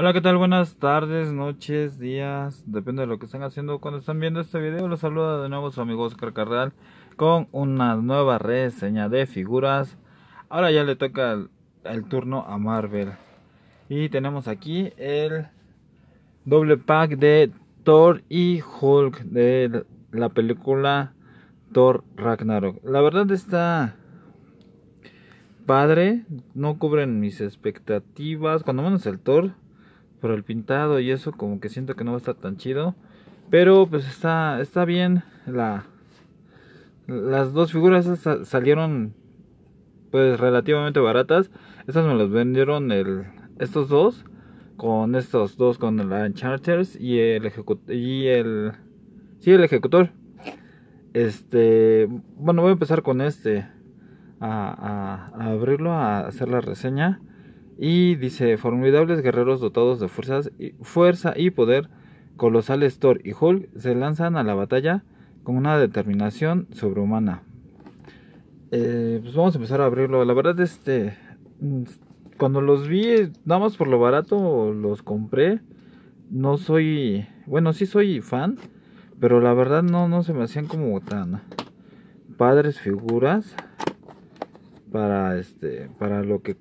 Hola, ¿qué tal? Buenas tardes, noches, días, depende de lo que estén haciendo cuando están viendo este video. Los saluda de nuevo su amigo Oscar Carral con una nueva reseña de figuras. Ahora ya le toca el, el turno a Marvel. Y tenemos aquí el doble pack de Thor y Hulk de la película Thor Ragnarok. La verdad está padre, no cubren mis expectativas, cuando menos el Thor, por el pintado y eso como que siento que no va a estar tan chido, pero pues está está bien la las dos figuras salieron pues relativamente baratas. Estas me las vendieron el estos dos con estos dos con la Charters y el y el sí el ejecutor. Este, bueno, voy a empezar con este a, abrirlo, a hacer la reseña. Y dice, formidables guerreros dotados de fuerzas fuerza y poder, colosales Thor y Hulk se lanzan a la batalla con una determinación sobrehumana. Eh, pues vamos a empezar a abrirlo. La verdad, este, cuando los vi, nada más por lo barato, los compré. No soy, bueno, sí soy fan, pero la verdad no, no se me hacían como tan padres figuras para este para lo que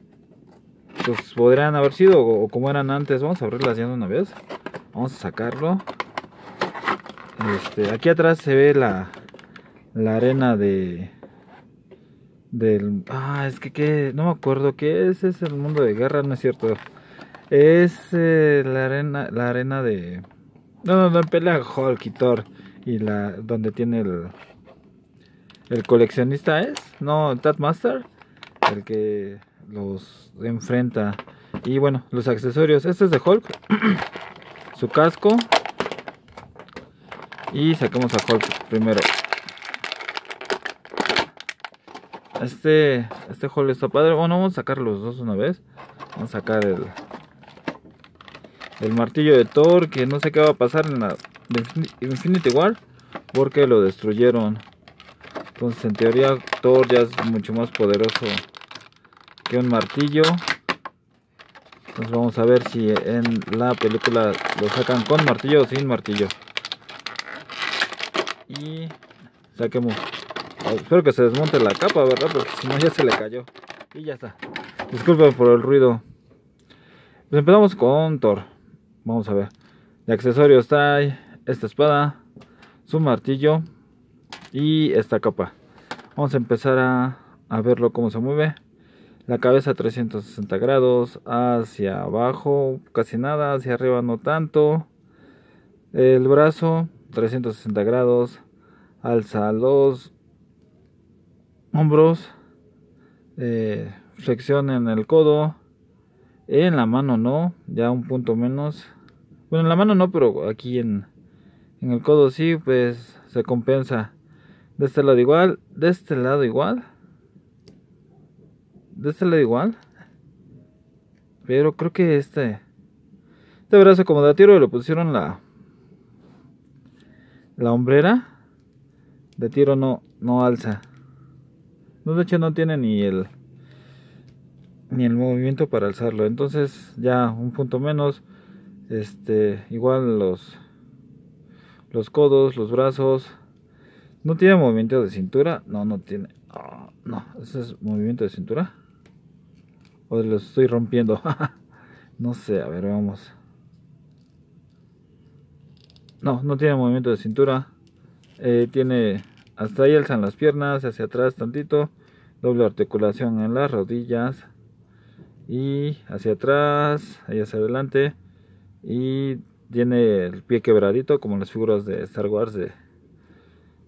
pues podrían haber sido o, como eran antes. Vamos a abrirlas ya de una vez. Vamos a sacarlo. Este aquí atrás se ve la la arena de del ah es que, que no me acuerdo qué es. Es el mundo de guerra no es cierto. Es eh, la arena la arena de no no no pelea Hulk y Thor y la donde tiene el el coleccionista es no Tatmaster el que los enfrenta. Y bueno, los accesorios. Este es de Hulk. Su casco. Y sacamos a Hulk primero. Este, este Hulk está padre. Bueno, vamos a sacar los dos una vez. Vamos a sacar el, el martillo de Thor. Que no sé qué va a pasar en la Infinity War. Porque lo destruyeron. Entonces en teoría Thor ya es mucho más poderoso que un martillo. Entonces vamos a ver si en la película lo sacan con martillo o sin martillo. Y saquemos. Espero que se desmonte la capa, ¿verdad? Porque si no ya se le cayó. Y ya está. Disculpen por el ruido. Pues empezamos con Thor. Vamos a ver. De accesorios trae esta espada, su martillo y esta capa. Vamos a empezar a, a verlo cómo se mueve. La cabeza 360 grados, hacia abajo casi nada, hacia arriba no tanto. El brazo 360 grados, alza los hombros, eh, flexión en el codo, en la mano no, ya un punto menos. Bueno, en la mano no, pero aquí en, en el codo sí, pues se compensa. De este lado igual, de este lado igual de este lado igual. Pero creo que este. Este brazo como de tiro le pusieron la. La hombrera. De tiro no, no alza. No, de hecho no tiene ni el. Ni el movimiento para alzarlo. Entonces ya un punto menos. Este. Igual los. Los codos, los brazos. No tiene movimiento de cintura. No, no tiene. Oh, no, ese es movimiento de cintura. O los estoy rompiendo. no sé, a ver, vamos. No, no tiene movimiento de cintura. Eh, tiene hasta ahí alzan las piernas, hacia atrás tantito. Doble articulación en las rodillas. Y hacia atrás, ahí hacia adelante. Y tiene el pie quebradito, como las figuras de Star Wars de,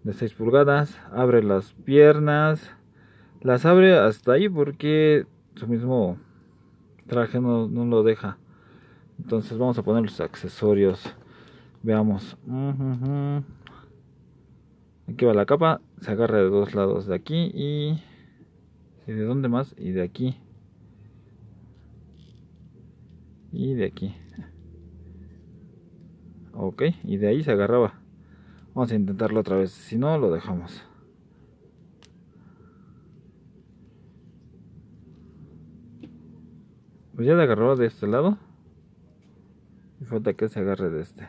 de 6 pulgadas. Abre las piernas. Las abre hasta ahí porque su mismo traje no, lo deja. Entonces vamos a poner los accesorios. Veamos. Aquí va la capa. Se agarra de dos lados de aquí y... ¿Y de dónde más? Y de aquí. Y de aquí. Ok, y de ahí se agarraba. Vamos a intentarlo otra vez. Si no, lo dejamos. Pues ya le agarró de este lado. Y falta que se agarre de este.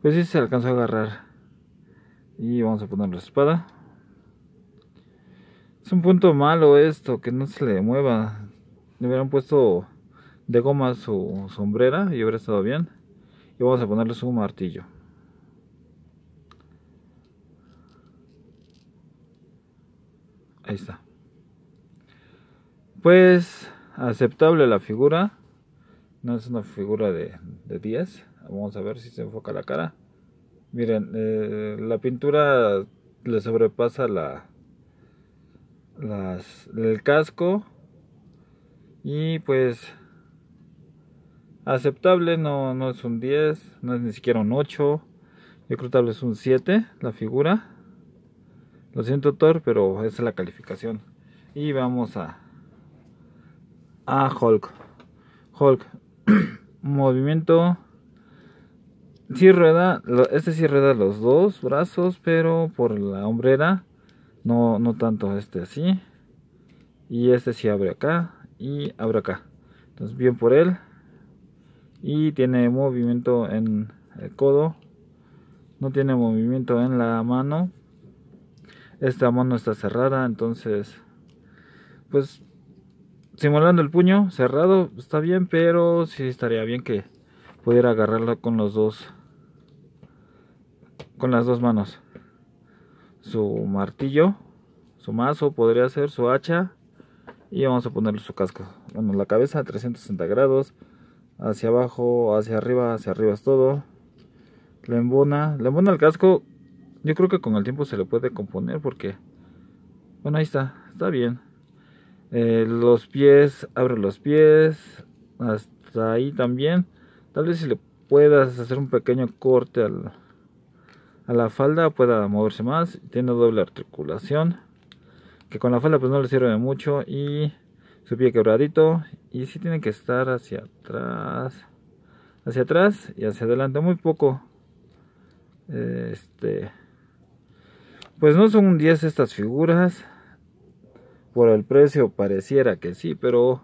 Pues sí se alcanzó a agarrar. Y vamos a poner la espada. Es un punto malo esto, que no se le mueva. Le hubieran puesto de goma su sombrera y hubiera estado bien. Y vamos a ponerle su martillo. Ahí está. Pues aceptable la figura. No es una figura de, de 10. Vamos a ver si se enfoca la cara. Miren, eh, la pintura le sobrepasa la el casco y pues aceptable, no, no es un 10, no es ni siquiera un 8. Yo creo que tal vez un 7 la figura. Lo siento Thor, pero esa es la calificación. Y vamos a a Hulk. Hulk movimiento si rueda, este sí rueda los dos brazos, pero por la hombrera, no, no tanto este así. Y este sí abre acá y abre acá. Entonces bien por él. Y tiene movimiento en el codo. No tiene movimiento en la mano. Esta mano está cerrada, entonces pues simulando el puño cerrado está bien, pero sí estaría bien que pudiera agarrarla con los dos con las dos manos. Su martillo su mazo podría ser su hacha y vamos a ponerle su casco. Bueno la cabeza a 360 grados hacia abajo hacia arriba hacia arriba es todo. La embona la embona el casco yo creo que con el tiempo se le puede componer porque bueno ahí está está bien eh, los pies abre los pies hasta ahí también Tal vez si le puedas hacer un pequeño corte a la falda pueda moverse más. Tiene doble articulación. Que con la falda pues no le sirve mucho. Y su pie quebradito. Y si tiene que estar hacia atrás. Hacia atrás y hacia adelante. Muy poco. Este. Pues no son un 10 estas figuras. Por el precio pareciera que sí. Pero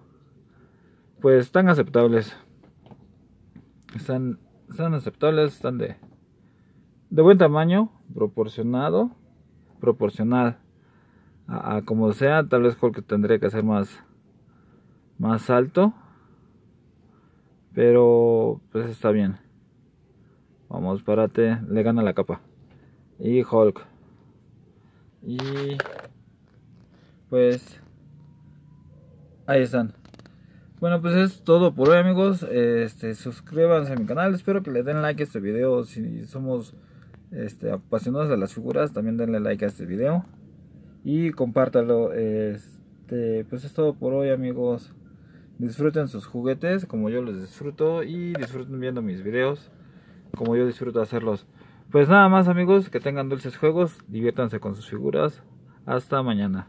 pues están aceptables. Están, están aceptables, están de, de buen tamaño, proporcionado, proporcional a, como sea. Tal vez Hulk tendría que ser más, más alto, pero pues está bien. Vamos, párate, le gana la capa. Y Hulk. Y pues ahí están. Bueno, pues es todo por hoy amigos. Este, suscríbanse a mi canal. Espero que le den like a este video. Si somos este, apasionados de las figuras, también denle like a este video. Y compártalo. Este, pues es todo por hoy amigos. Disfruten sus juguetes como yo los disfruto. Y disfruten viendo mis videos como yo disfruto hacerlos. Pues nada más amigos, que tengan dulces juegos. Diviértanse con sus figuras. Hasta mañana.